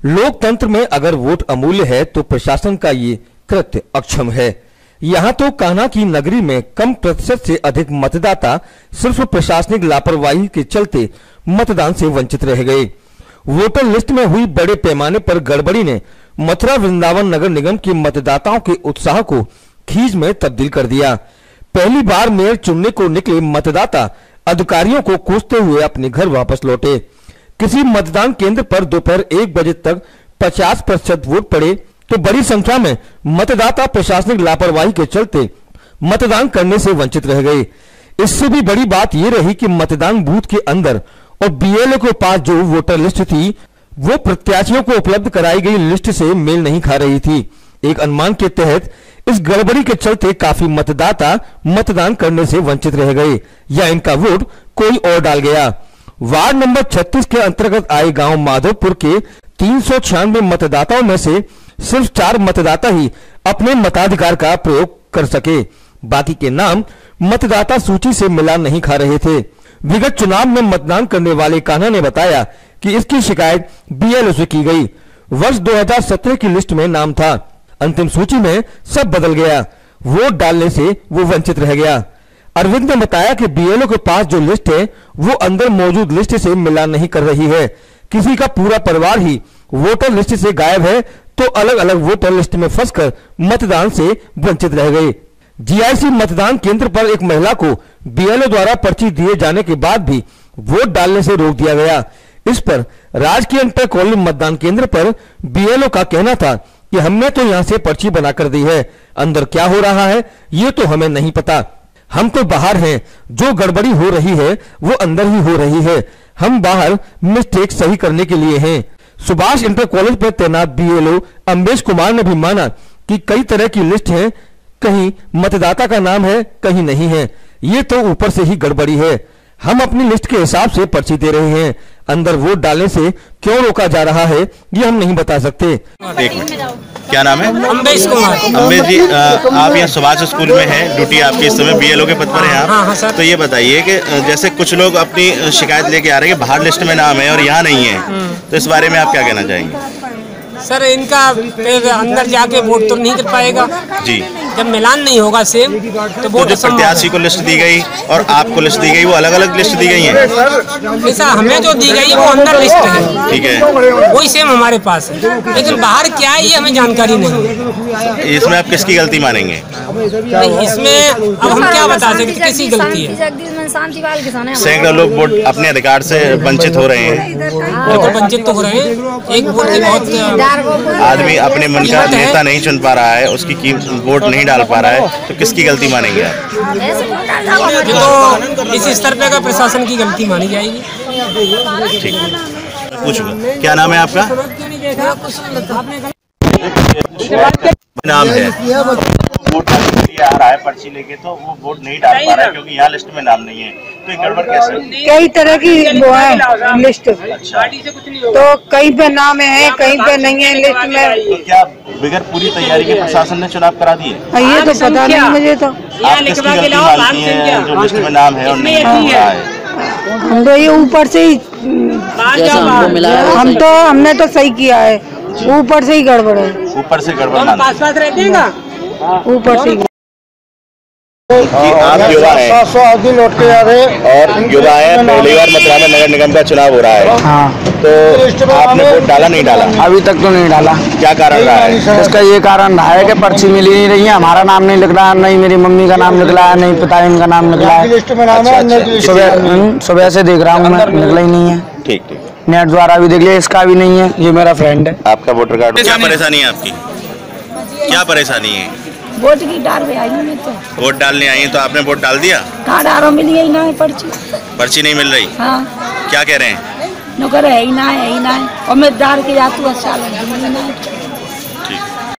लोकतंत्र में अगर वोट अमूल्य है तो प्रशासन का ये कृत्य अक्षम है। यहाँ तो कान्हा की नगरी में कम प्रतिशत से अधिक मतदाता सिर्फ़ प्रशासनिक लापरवाही के चलते मतदान से वंचित रह गए। वोटर लिस्ट में हुई बड़े पैमाने पर गड़बड़ी ने मथुरा वृंदावन नगर निगम के मतदाताओं के उत्साह को खींच में तब्दील कर दिया। पहली बार मेयर चुनने को निकले मतदाता अधिकारियों को कोसते हुए अपने घर वापस लौटे। किसी मतदान केंद्र पर दोपहर एक बजे तक 50 प्रतिशत वोट पड़े तो बड़ी संख्या में मतदाता प्रशासनिक लापरवाही के चलते मतदान करने से वंचित रह गए। इससे भी बड़ी बात यह रही कि मतदान बूथ के अंदर और बीएलओ के पास जो वोटर लिस्ट थी, वो प्रत्याशियों को उपलब्ध कराई गई लिस्ट से मेल नहीं खा रही थी। एक अनुमान के तहत इस गड़बड़ी के चलते काफ़ी मतदाता मतदान करने से वंचित रह गए, या इनका वोट कोई और डाल गया। वार्ड नंबर 36 के अंतर्गत आए गाँव माधवपुर के तीन सौ छियानबे मतदाताओं में से सिर्फ़ चार मतदाता ही अपने मताधिकार का प्रयोग कर सके। बाकी के नाम मतदाता सूची से मिला नहीं खा रहे थे। विगत चुनाव में मतदान करने वाले कान्हा ने बताया कि इसकी शिकायत बीएलओ से की गई। वर्ष 2017 की लिस्ट में नाम था। अंतिम सूची में सब बदल गया। वोट डालने से वो वंचित रह गया। अरविंद ने बताया कि बीएलओ के पास जो लिस्ट है, वो अंदर मौजूद लिस्ट से मिला नहीं कर रही है। किसी का पूरा परिवार ही वोटर लिस्ट से गायब है तो अलग अलग वोटर लिस्ट में फंसकर मतदान से वंचित रह गए। जीआईसी मतदान केंद्र पर एक महिला को बीएलओ द्वारा पर्ची दिए जाने के बाद भी वोट डालने से रोक दिया गया। इस पर राजकीय इंटर कॉलोनी मतदान केंद्र पर बीएलओ का कहना था कि हमने तो यहाँ से पर्ची बनाकर दी है। अंदर क्या हो रहा है, ये तो हमें नहीं पता। हम तो बाहर हैं, जो गड़बड़ी हो रही है, वो अंदर ही हो रही है। हम बाहर मिस्टेक सही करने के लिए हैं। सुभाष इंटर कॉलेज पर तैनात बीएलओ अम्बेश कुमार ने भी माना कि कई तरह की लिस्ट है, कहीं मतदाता का नाम है, कहीं नहीं है। ये तो ऊपर से ही गड़बड़ी है। हम अपनी लिस्ट के हिसाब से पर्ची दे रहे हैं। अंदर वोट डालने से क्यों रोका जा रहा है, ये हम नहीं बता सकते। एक क्या नाम है? अम्बेश कुमार। अम्बेश जी आ, आप यहाँ सुभाष स्कूल में हैं ड्यूटी आपके इस समय बीएलओ के पद पर हैं हाँ, हाँ, आप तो ये बताइए कि जैसे कुछ लोग अपनी शिकायत लेके आ रहे हैं कि बाहर लिस्ट में नाम है और यहाँ नहीं है तो इस बारे में आप क्या कहना चाहेंगे? सर इनका फिर अंदर जाके वोट तो नहीं कर पाएगा। जी। जब मिलान नहीं होगा सेम तो तो जो असंभव प्रत्याशी को लिस्ट दी गई और आपको लिस्ट दी गई वो अलग अलग लिस्ट दी गई है। ऐसा हमें जो दी गई है वो अंदर लिस्ट है। ठीक है। वही सेम हमारे पास है। लेकिन बाहर क्या है ये हमें जानकारी नहीं है। इसमें आप किसकी गलती मानेंगे? नहीं, इसमें अब हम क्या बता सकते किसी गलती है? सैकड़ों लोग वोट अपने अधिकार से वंचित हो रहे हैं। बिल्कुल वंचित तो हो रहे हैं। एक वोट की बहुत आदमी अपने मन का नेता नहीं चुन पा रहा है उसकी वोट नहीं डाल पा रहा है तो किसकी गलती मानेंगे आप? तो इस स्तर पे का प्रशासन की गलती मानी जाएगी। ठीक। है पूछूँगा क्या नाम है आपका? नाम है। वोट डालने के लिए आ रहा है पर्ची लेके तो वो वोट नहीं डाल पा रहा है क्योंकि यहाँ लिस्ट में नाम नहीं है। तो ये गड़बड़ कैसे कई तरह की वो है लिस्ट। अच्छा। तो कहीं पे नाम है कहीं पे नहीं है लिस्ट में। तो क्या बगैर पूरी तैयारी के प्रशासन ने चुनाव करा दिए? हाँ, ये तो पता नहीं मुझे तो। आप किसकी गलती मानती हैं जो लिस्ट में नाम है और नहीं हो रहा है। हम तो ये ऊपर से ही हम तो हमने तो सही किया है। ऊपर से ही गड़बड़ है। ऊपर से गड़बड़ मानते हैं। रहते हैं ऊपर से आप युवा हैं। सौ लौट के जा रहे और युवा हैं पहली बार मथुरा में नगर निगम का चुनाव हो रहा है। हाँ। तो आपने वोट डाला नहीं डाला? अभी तक तो नहीं डाला। क्या कारण रहा है? इसका ये कारण रहा है कि पर्ची मिली नहीं रही है। हमारा नाम नहीं लिख रहा नहीं मेरी मम्मी का नाम निकला है नहीं पिता इनका नाम निकला है। अच्छा, अच्छा। सुबह सुबह से देख रहा हूँ मैं निकला ही नहीं है। ठीक ठीक। नेट द्वारा भी देख लिया इसका भी नहीं है। ये मेरा फ्रेंड है। आपका वोटर कार्ड क्या परेशानी है आपकी? क्या परेशानी है? वोट की डाल में आई मैं तो। वोट डालने आई है तो आपने वोट डाल दिया? कहाँ डालो मिली है ना है पर्ची। पर्ची नहीं मिल रही? हाँ। क्या कह रहे हैं? नौकर है ही ना है ही ना है। और मैं डाल के जाती हूँ साल लगता है।